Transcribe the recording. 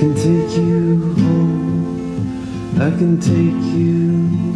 can take you home. I can take you